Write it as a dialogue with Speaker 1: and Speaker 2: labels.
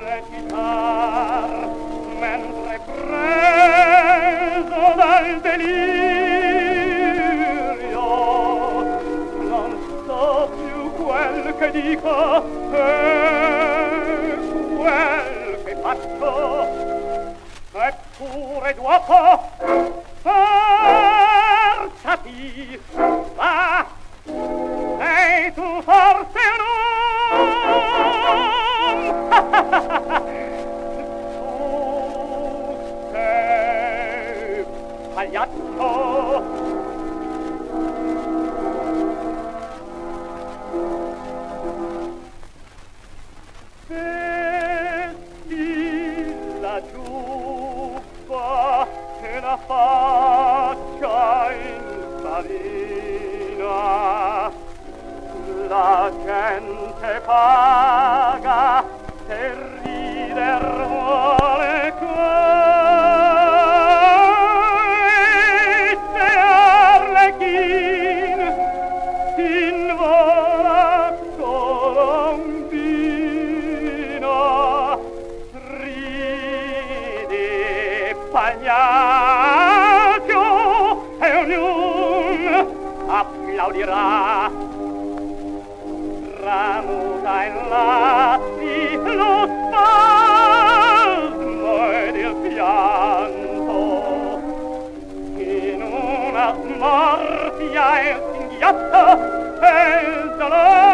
Speaker 1: Recitar mentre preso dal delirio Non so più quel che dico e quel che faccio Eppure dopo per la gente passa Piaggio e ognun applaudirà Ramuta e lati lo spasmo e il pianto In una smorfia e il singhiatto e il dolore